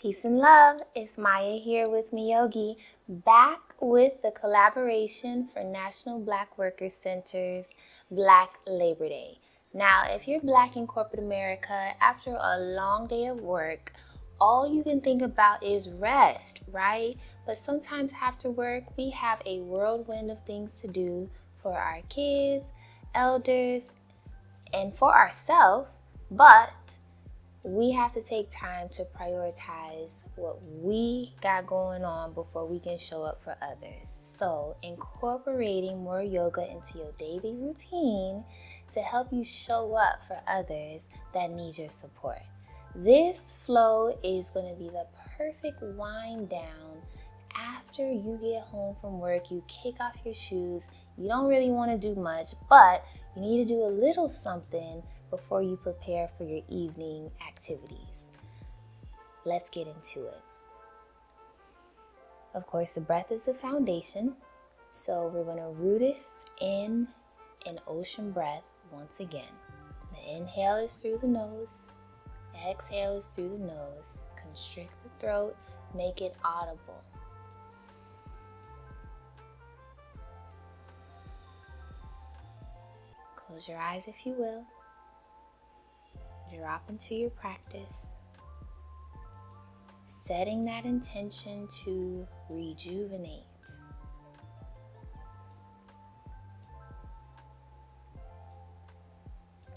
Peace and love. It's Maya here with Meeyogi, back with the collaboration for National Black Workers Center's Black Labor Day. Now, if you're black in corporate America, after a long day of work, all you can think about is rest, right? But sometimes after work, we have a whirlwind of things to do for our kids, elders, and for ourselves, but we have to take time to prioritize what we got going on before we can show up for others. So, incorporating more yoga into your daily routine to help you show up for others that need your support. This flow is going to be the perfect wind down after you get home from work. You kick off your shoes. You don't really want to do much, but you need to do a little something before you prepare for your evening activities. Let's get into it. Of course, the breath is the foundation. So we're going to root us in an ocean breath once again. The inhale is through the nose, exhale is through the nose. Constrict the throat, make it audible. Close your eyes if you will drop into your practice, setting that intention to rejuvenate.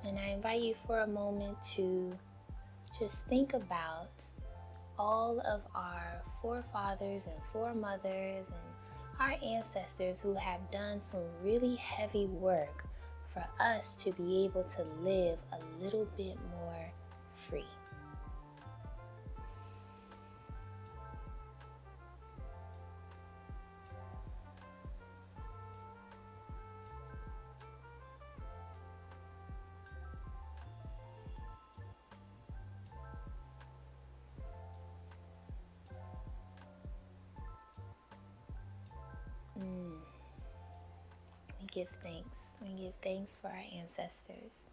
And I invite you for a moment to just think about all of our forefathers and foremothers and our ancestors who have done some really heavy work for us to be able to live a little bit more free. Give thanks. We give thanks for our ancestors.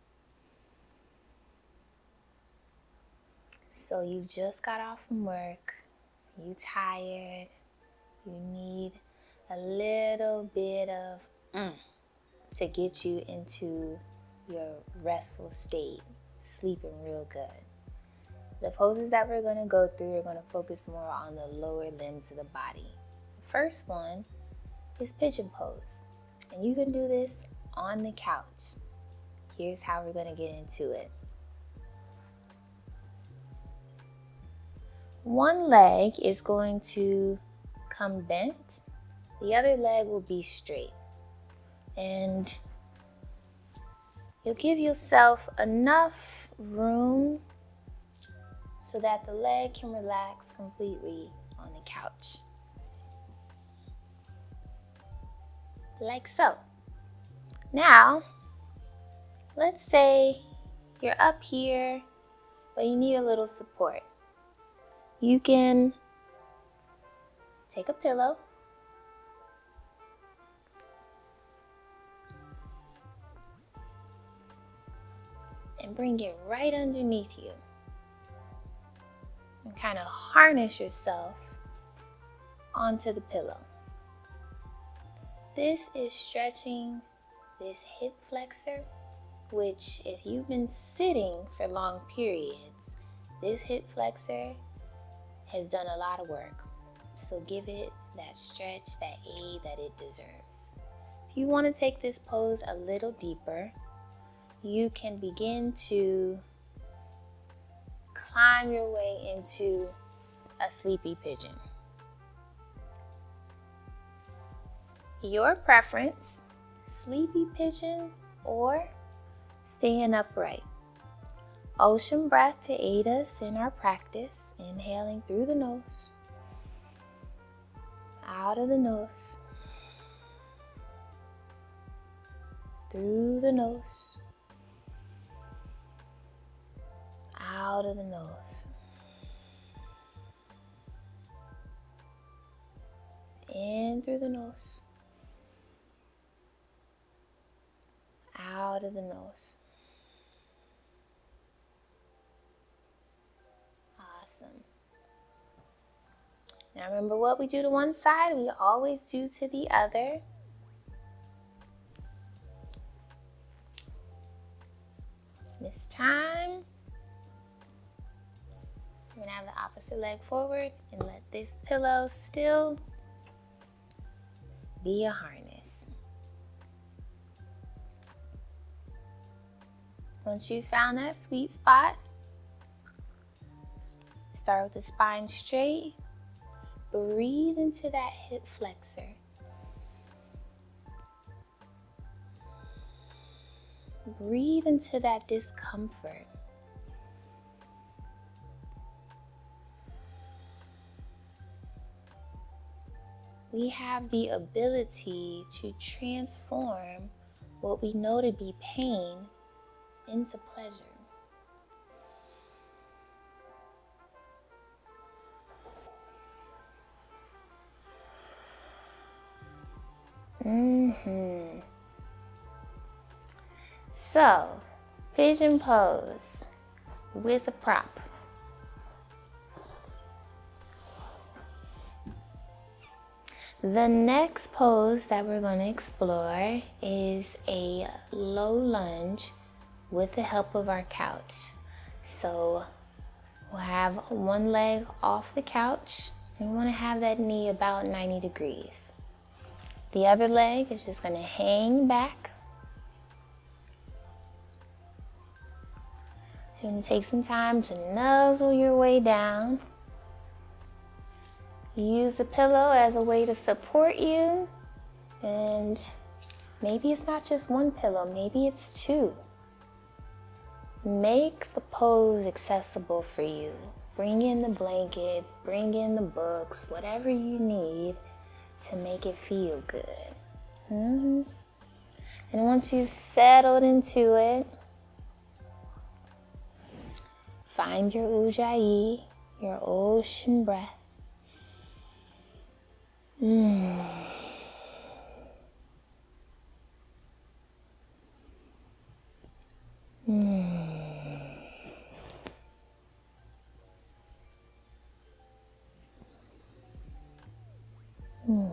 So you just got off from work, you tired, you need a little bit of mm, to get you into your restful state, sleeping real good. The poses that we're going to go through are going to focus more on the lower limbs of the body. The first one is pigeon pose. And you can do this on the couch. Here's how we're going to get into it. One leg is going to come bent, the other leg will be straight. And you'll give yourself enough room so that the leg can relax completely on the couch. Like so. Now, let's say you're up here, but you need a little support. You can take a pillow. And bring it right underneath you. And kind of harness yourself onto the pillow. This is stretching this hip flexor, which if you've been sitting for long periods, this hip flexor has done a lot of work. So give it that stretch, that aid that it deserves. If you want to take this pose a little deeper, you can begin to climb your way into a sleepy pigeon. Your preference sleepy pigeon or staying upright. Ocean breath to aid us in our practice, inhaling through the nose, out of the nose, through the nose, out of the nose. In through the nose. The nose. Awesome. Now remember what we do to one side, we always do to the other. This time, we're gonna have the opposite leg forward and let this pillow still be a harness. Once you found that sweet spot, start with the spine straight. Breathe into that hip flexor. Breathe into that discomfort. We have the ability to transform what we know to be pain into pleasure. Mm-hmm. So, pigeon pose with a prop. The next pose that we're going to explore is a low lunge with the help of our couch. So we'll have one leg off the couch and we want to have that knee about 90 degrees. The other leg is just going to hang back So you're to take some time to nuzzle your way down. Use the pillow as a way to support you. And maybe it's not just one pillow, maybe it's two. Make the pose accessible for you. Bring in the blankets, bring in the books, whatever you need to make it feel good. Mm -hmm. And once you've settled into it, Find your ujjayi, your ocean breath. Mm. Mm. Mm.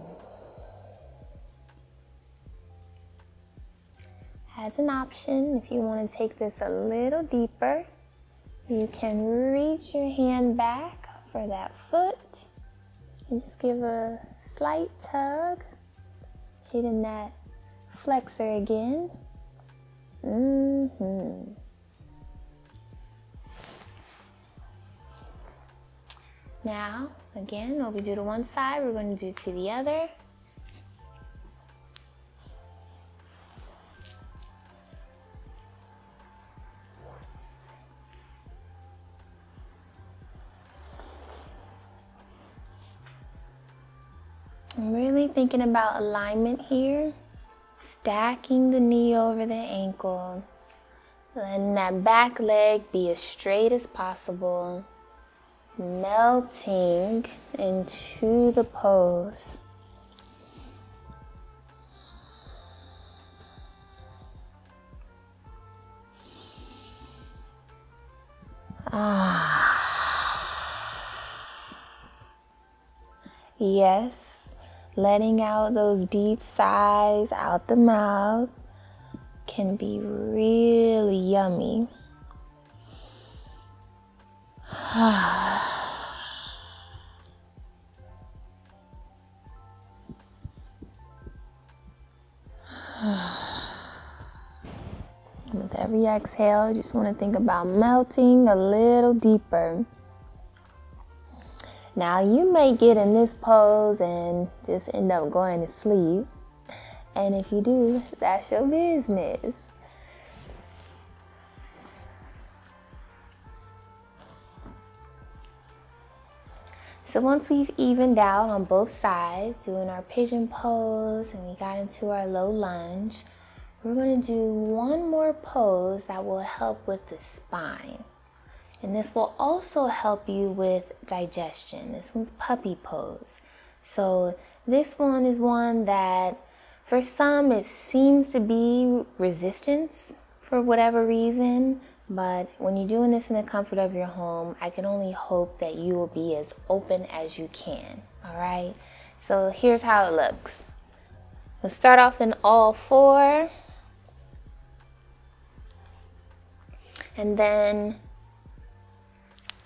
As an option, if you want to take this a little deeper, you can reach your hand back for that foot and just give a slight tug, hitting that flexor again. Mm-hmm. Now, again, what we do to one side, we're going to do to the other. I'm really thinking about alignment here. Stacking the knee over the ankle. Letting that back leg be as straight as possible. Melting into the pose. Ah. Yes, letting out those deep sighs out the mouth can be really yummy. With every exhale, you just want to think about melting a little deeper. Now you may get in this pose and just end up going to sleep. And if you do, that's your business. So once we've evened out on both sides, doing our pigeon pose and we got into our low lunge, we're going to do one more pose that will help with the spine. And this will also help you with digestion. This one's puppy pose. So this one is one that for some it seems to be resistance for whatever reason. But when you're doing this in the comfort of your home, I can only hope that you will be as open as you can. All right. So here's how it looks. We'll start off in all four. And then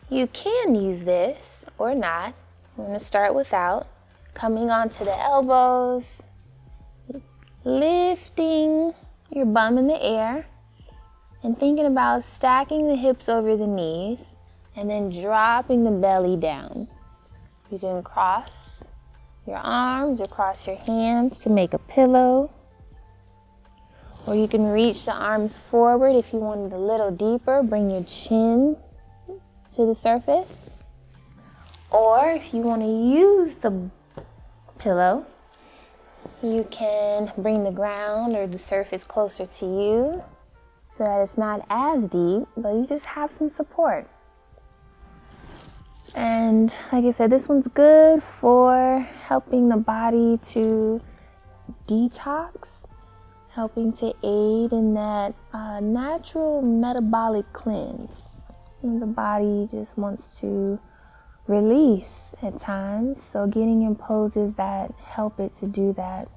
you can use this or not. I'm going to start without. Coming onto the elbows, lifting your bum in the air, and thinking about stacking the hips over the knees and then dropping the belly down. You can cross your arms across your hands to make a pillow. Or you can reach the arms forward if you want it a little deeper. Bring your chin to the surface. Or if you want to use the pillow, you can bring the ground or the surface closer to you so that it's not as deep, but you just have some support. And like I said, this one's good for helping the body to detox, helping to aid in that uh, natural metabolic cleanse. And the body just wants to release at times, so getting in poses that help it to do that.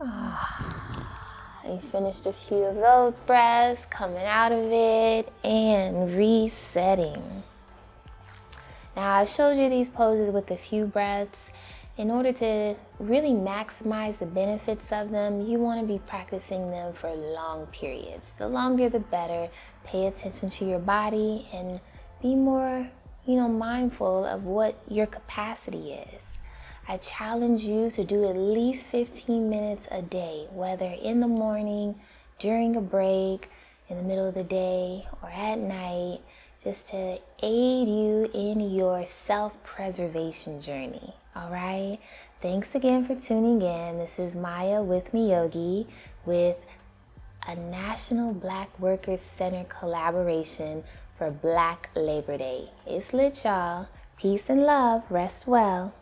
Ah, I finished a few of those breaths, coming out of it and resetting. Now I've showed you these poses with a few breaths. In order to really maximize the benefits of them, you want to be practicing them for long periods. The longer the better. Pay attention to your body and be more, you know, mindful of what your capacity is. I challenge you to do at least 15 minutes a day, whether in the morning, during a break, in the middle of the day, or at night, just to aid you in your self preservation journey. All right. Thanks again for tuning in. This is Maya with Meeyogi with a National Black Workers Center collaboration for Black Labor Day. It's lit, y'all. Peace and love. Rest well.